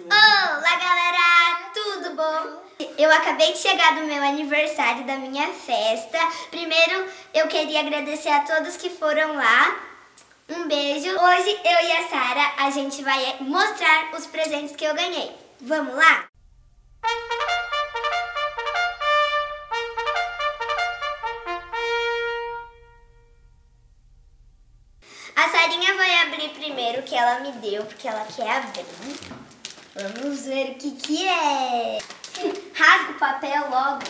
Olá, galera! Tudo bom? Eu acabei de chegar do meu aniversário, da minha festa. Primeiro, eu queria agradecer a todos que foram lá. Um beijo. Hoje, eu e a Sara, a gente vai mostrar os presentes que eu ganhei. Vamos lá? A Sarinha vai abrir primeiro o que ela me deu, porque ela quer abrir. Vamos ver o que que é. Rasga o papel logo.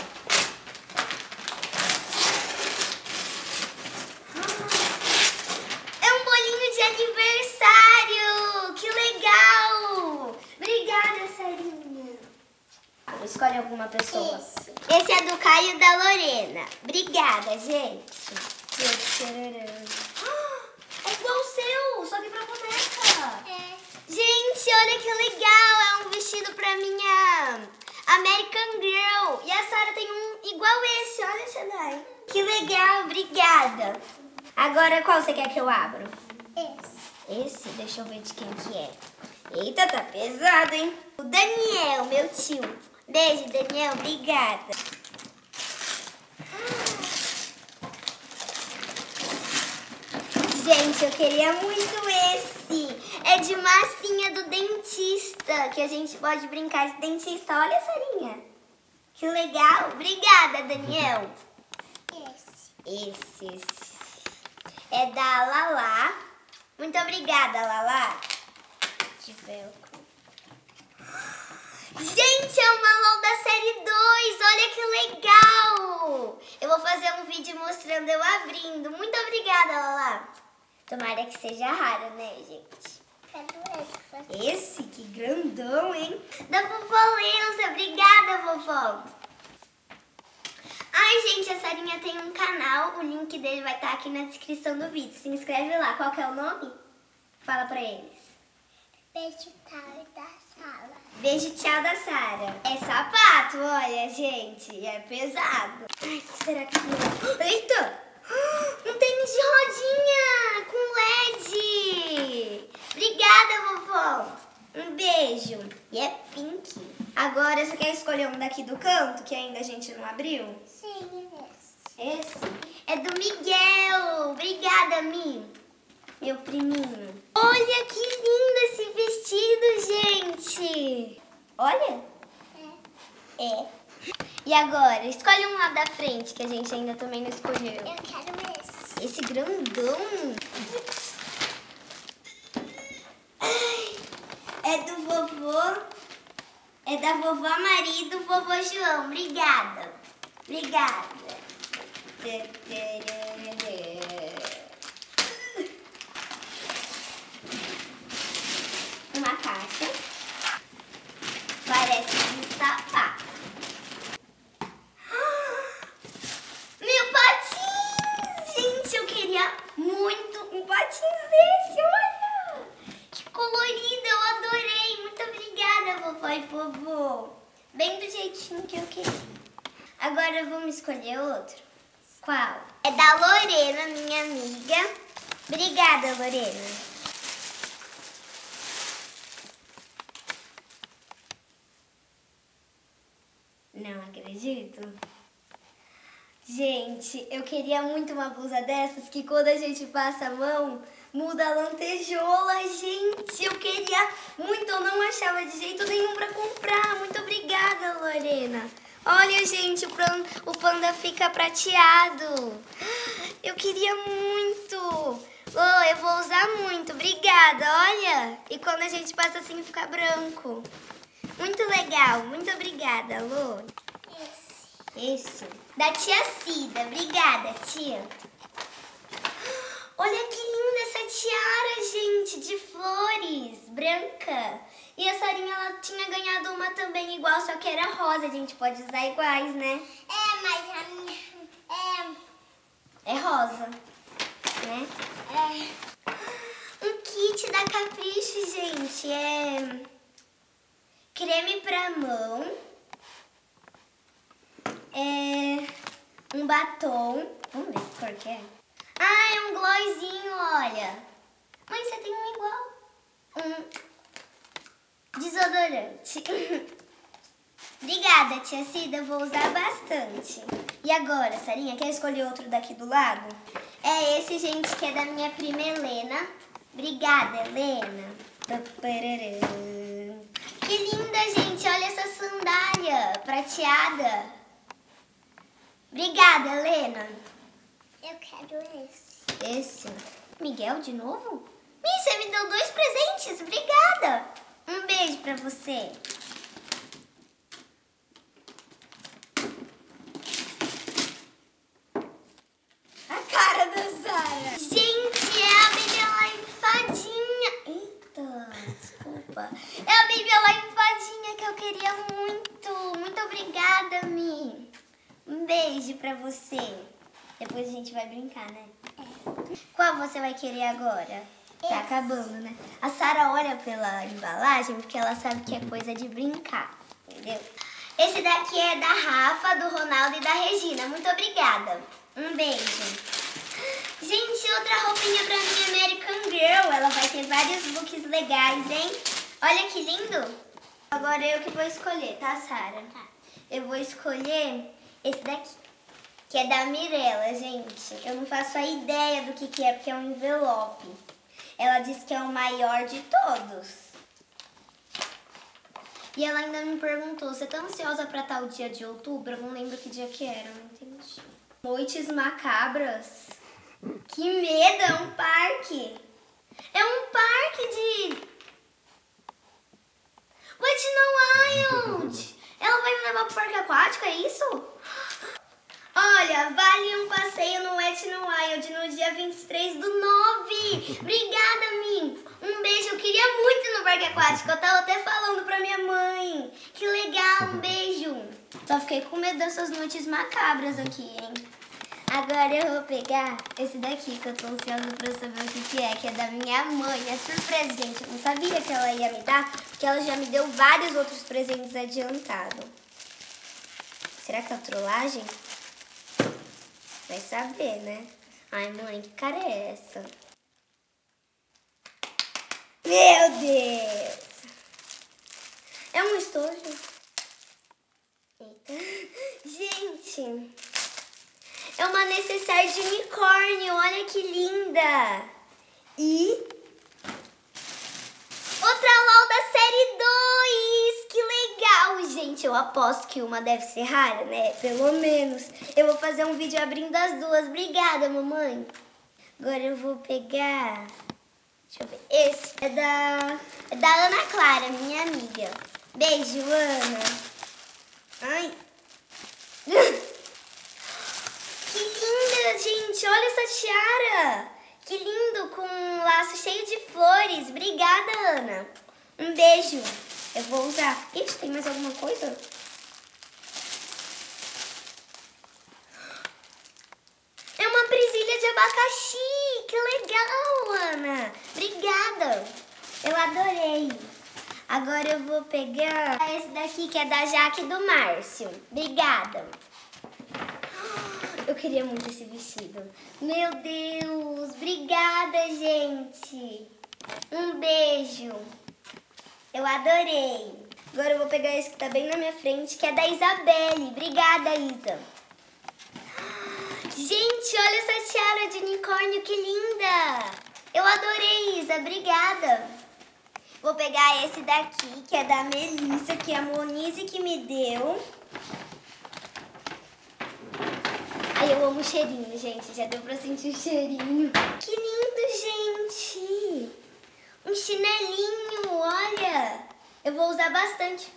É um bolinho de aniversário! Que legal! Obrigada, Sarinha. Escolhe alguma pessoa. Esse. Esse é do Caio e da Lorena. Obrigada, gente. É igual o seu, só que pra boneca. É. Gente, olha que legal! Vestido pra minha American Girl. E a Sara tem um igual esse. Olha, Shadai. Que legal, obrigada. Agora, qual você quer que eu abra? Esse. Esse? Deixa eu ver de quem que é. Eita, tá pesado, hein? O Daniel, meu tio. Beijo, Daniel. Obrigada. Gente, eu queria muito esse. É de do dentista, que a gente pode brincar de dentista. Olha, Sarinha. Que legal. Obrigada, Daniel. Esse. É da Lala. Muito obrigada, Lala. Gente, é uma LOL da série 2. Olha que legal. Eu vou fazer um vídeo mostrando eu abrindo. Muito obrigada, Lala. Tomara que seja raro, né, gente? Esse? Que grandão, hein? Da vovó Lença. Obrigada, vovó. Ai, gente, a Sarinha tem um canal. O link dele vai estar aqui na descrição do vídeo. Se inscreve lá. Qual que é o nome? Fala pra eles. Beijo tal da sala. Beijo, tchau da Sara. É sapato, olha, gente. É pesado. Ai, que será que? Eita! Um tênis de rodinha com LED. Obrigada, vovó. Um beijo. E é pink. Agora, um daqui do canto, que ainda a gente não abriu? Sim, esse. Esse? É do Miguel. Obrigada, Mi. Meu priminho. Olha que lindo esse vestido, gente. Olha. É. É. E agora, escolhe um lá da frente, que a gente ainda também não escolheu. Eu quero esse. Esse grandão. Ai, É do vovô. É da vovó Maria e do vovô João. Obrigada. Obrigada. Uma caixa. Parece um sapato. Meu patins! Gente, eu queria muito um patins desse, olha! Que colorido, eu adorei! Muito obrigada, vovó e vovô! Bem do jeitinho que eu queria. Agora vamos escolher outro? Qual? É da Lorena, minha amiga. Obrigada, Lorena. Não acredito. Gente, eu queria muito uma blusa dessas que quando a gente passa a mão, muda a lantejola. Gente, eu queria muito, eu não achava de jeito nenhum pra comprar. Muito obrigada, Lorena. Olha, gente, o pan- o panda fica prateado. Eu queria muito. Lô, eu vou usar muito. Obrigada, olha. E quando a gente passa assim, fica branco. Muito legal. Muito obrigada, Lô. Esse. Esse. Da tia Cida. Obrigada, tia. Olha que linda essa tiara, gente, de flores, branca. E a Sarinha, ela tinha ganhado uma também igual, só que era rosa. A gente pode usar iguais, né? É, mas a minha. É rosa, né? É. É. Um kit da Capricho, gente, é creme pra mão, é um batom, vamos ver que cor que é. Ah, é um glossinho, olha. Mãe, você tem um igual. Um Desodorante. Obrigada, tia Cida. Vou usar bastante. E agora, Sarinha, quer escolher outro daqui do lado? É esse, gente, que é da minha prima Helena. Obrigada, Helena. Que linda, gente. Olha essa sandália prateada. Obrigada, Helena. Eu quero esse. Esse. Miguel de novo? Mi, você me deu dois presentes. Obrigada. Um beijo pra você. A cara da Sara. Gente, é a Baby Alive Fadinha. Eita, desculpa. É a Baby Alive Fadinha que eu queria muito. Muito obrigada, Mi. Um beijo pra você. Depois a gente vai brincar, né? Qual você vai querer agora? Tá acabando, né? A Sara olha pela embalagem porque ela sabe que é coisa de brincar, entendeu? Esse daqui é da Rafa, do Ronaldo e da Regina. Muito obrigada. Um beijo. Gente, outra roupinha pra minha American Girl. Ela vai ter vários looks legais, hein? Olha que lindo. Agora eu que vou escolher, tá, Sara? Tá. Eu vou escolher esse daqui, que é da Mirella, gente. Eu não faço a ideia do que, que é, porque é um envelope. Ela disse que é o maior de todos. E ela ainda me perguntou, você tá ansiosa pra tal dia de outubro? Eu não lembro que dia que era, não entendi. Noites macabras? Que medo, é um parque. É um parque de... Wet No Wild. Ela vai me levar pro parque aquático, é isso? Olha, vale um passeio no Wet No Wild no dia 23 do 9. Obrigada, Min. Um beijo. Eu queria muito ir no parque aquático. Eu tava até falando pra minha mãe. Que legal, um beijo. Só fiquei com medo dessas noites macabras aqui, hein? Agora eu vou pegar esse daqui que eu tô ansiosa pra saber o que, que é, que é da minha mãe. É surpresa, gente. Eu não sabia que ela ia me dar, porque ela já me deu vários outros presentes adiantados. Será que é trollagem? Vai saber, né? Ai, mãe, que cara é essa? Meu Deus! É um estojo? Eita. Gente, é uma necessaire de unicórnio. Olha que linda! E outra LOL da série 2! Que legal, gente! Eu aposto que uma deve ser rara, né? Pelo menos. Eu vou fazer um vídeo abrindo as duas. Obrigada, mamãe. Agora eu vou pegar... Deixa eu ver. Esse é da, é da Ana Clara, minha amiga. Beijo, Ana. Ai. Que linda, gente! Olha essa tiara! Que lindo, com um laço cheio de flores. Obrigada, Ana. Um beijo. Eu vou usar. Ixi, tem mais alguma coisa? É uma presilha de abacaxi. Que legal, Ana. Obrigada. Eu adorei. Agora eu vou pegar esse daqui que é da Jaque do Márcio. Obrigada. Eu queria muito esse vestido. Meu Deus, obrigada, gente. Um beijo. Eu adorei. Agora eu vou pegar esse que tá bem na minha frente, que é da Isabelle. Obrigada, Isa. Gente, olha essa tiara de unicórnio, que linda. Eu adorei, Isa. Obrigada. Vou pegar esse daqui, que é da Melissa, que é a Monize que me deu. Ai, eu amo o cheirinho, gente. Já deu pra sentir o cheirinho. Que lindo, gente. Um chinelinho, olha. Eu vou usar bastante.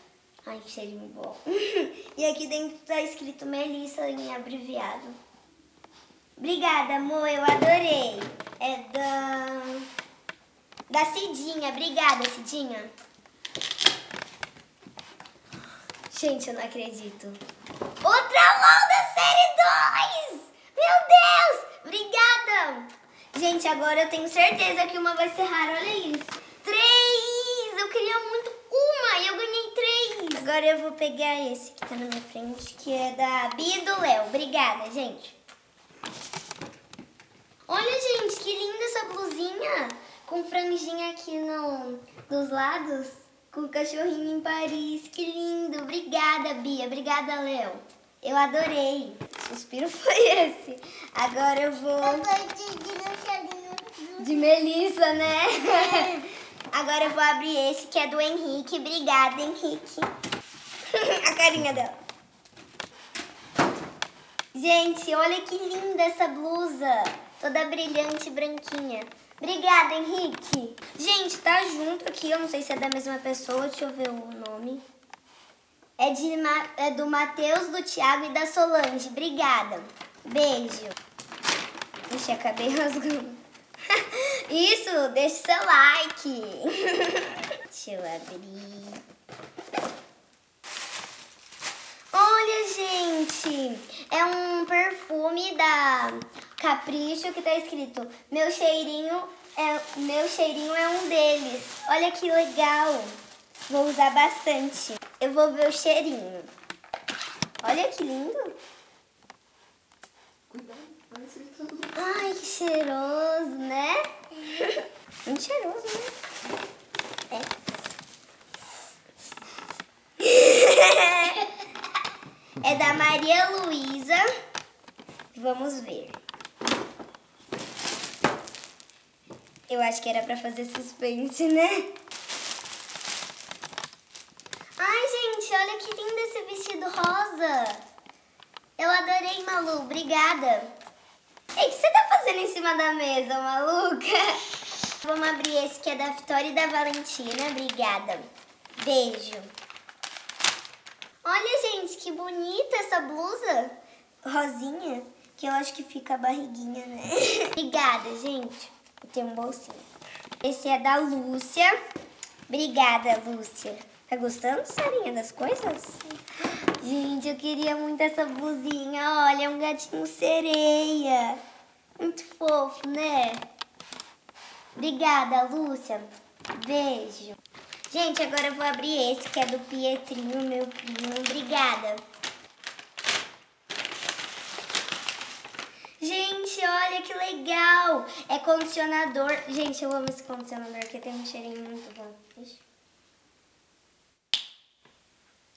Ai, que cheirinho bom. e aqui dentro tá escrito Melissa em abreviado. Obrigada, amor. Eu adorei. É da... Da Cidinha. Obrigada, Cidinha. Gente, eu não acredito. Outra LOL da série 2! Meu Deus! Obrigada! Gente, agora eu tenho certeza que uma vai ser rara. Olha isso. Três! Eu queria muito uma e eu ganhei três. Agora eu vou pegar esse que tá na minha frente, que é da Bia e do Léo. Obrigada, gente. Olha, gente, que linda essa blusinha. Com franjinha aqui no, dos lados. com o cachorrinho em Paris. Que lindo. Obrigada, Bia. Obrigada, Léo. Eu adorei. O suspiro foi esse. Agora eu vou... Eu sentindo cheirinho. De Melissa, né? Agora eu vou abrir esse que é do Henrique. Obrigada, Henrique. Carinha dela. Gente, olha que linda essa blusa. Toda brilhante, branquinha. Obrigada, Henrique. Gente, tá junto aqui. Eu não sei se é da mesma pessoa. Deixa eu ver o nome. É, de, é do Matheus, do Thiago e da Solange. Obrigada. Beijo. Ixi, acabei rasgando. Isso, deixa seu like. Deixa eu abrir. Olha, gente, é um perfume da Capricho que tá escrito meu cheirinho é meu cheirinho é um deles. Olha que legal. Vou usar bastante. Eu vou ver o cheirinho. Olha que lindo. Ai, que cheiroso, né? Muito cheiroso, né? É. É da Maria Luísa. Vamos ver. Eu acho que era pra fazer suspense, né? Ai, gente, olha que lindo esse vestido rosa. Eu adorei, Malu. Obrigada. Ei, o que você tá fazendo em cima da mesa, maluca? Vamos abrir esse que é da Vitória e da Valentina. Obrigada. Beijo. Olha, gente, que bonita essa blusa. Rosinha, que eu acho que fica a barriguinha, né? Obrigada, gente. Tem um bolsinho. Esse é da Lúcia. Obrigada, Lúcia. Tá gostando, Sarinha, das coisas? Gente, eu queria muito essa blusinha. Olha, é um gatinho sereia. Muito fofo, né? Obrigada, Lúcia. Beijo. Gente, agora eu vou abrir esse, que é do Pietrinho, meu primo. Obrigada. Gente, olha que legal. É condicionador. Gente, eu amo esse condicionador, que tem um cheirinho muito bom. Ixi.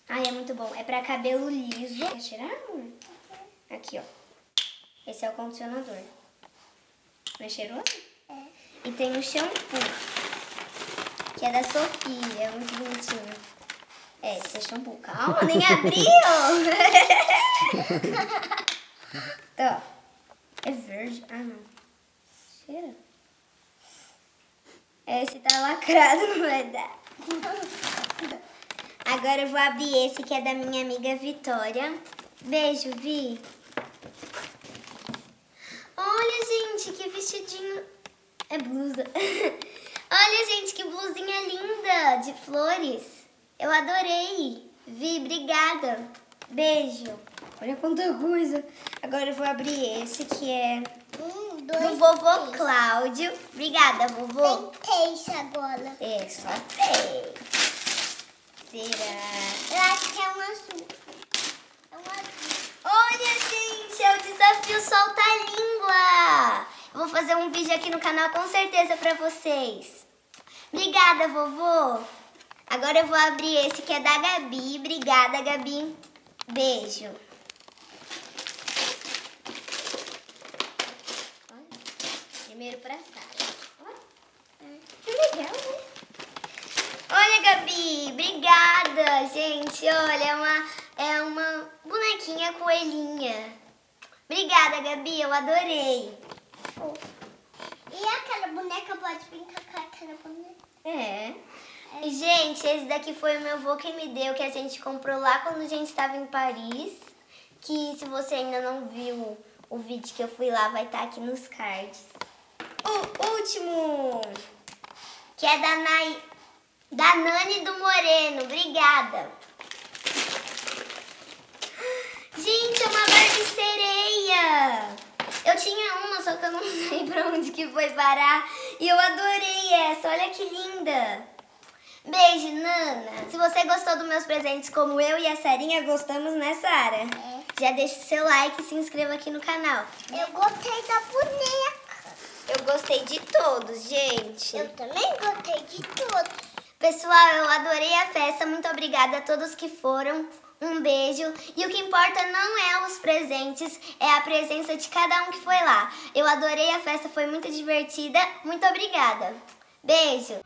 Ai, é muito bom. É pra cabelo liso. Quer cheirar? Aqui, ó. Esse é o condicionador. Não é cheiroso? É. E tem o shampoo, que é da Sofia. É muito bonitinho. É, esse é shampoo. Calma, nem abriu! Tá. É verde. Ah, não. Cheira. Esse tá lacrado, não vai dar. Agora eu vou abrir esse que é da minha amiga Vitória. Beijo, Vi. Olha, gente, que vestidinho. É blusa. Olha, gente, que blusinha linda de flores. Eu adorei. Vi, obrigada. Beijo. Olha quanta coisa. Agora eu vou abrir esse que é Um, do dois, vovô três. Cláudio. Obrigada, vovô. Tem três agora. É, só três. Será? Eu acho que é um azul. É um azul. Olha, gente, é o desafio Solta a Língua. Eu vou fazer um vídeo aqui no canal com certeza pra vocês. Obrigada, vovô. Agora eu vou abrir esse que é da Gabi. Obrigada, Gabi. Beijo. Primeiro pra Sara. Olha, Que legal, né? Olha, Gabi, obrigada, gente. Olha, é uma, é uma bonequinha coelhinha. Obrigada, Gabi, eu adorei. E aquela boneca pode brincar com aquela boneca? É. E, gente, esse daqui foi o meu avô que me deu, que a gente comprou lá quando a gente estava em Paris. Que se você ainda não viu o vídeo que eu fui lá, vai estar aqui nos cards. O último, que é da, Nai, da Nani do Moreno. Obrigada. Gente, é uma Barbie sereia. Eu tinha uma, só que eu não sei pra onde que foi parar. E eu adorei essa, olha que linda. Beijo, Nana. Se você gostou dos meus presentes como eu e a Sarinha gostamos, né, Sara? É. Já deixe seu like e se inscreva aqui no canal. Eu gostei da boneca. Eu gostei de todos, gente. Eu também gostei de todos. Pessoal, eu adorei a festa. Muito obrigada a todos que foram. Um beijo. E o que importa não é os presentes, é a presença de cada um que foi lá. Eu adorei a festa, foi muito divertida. Muito obrigada. Beijo.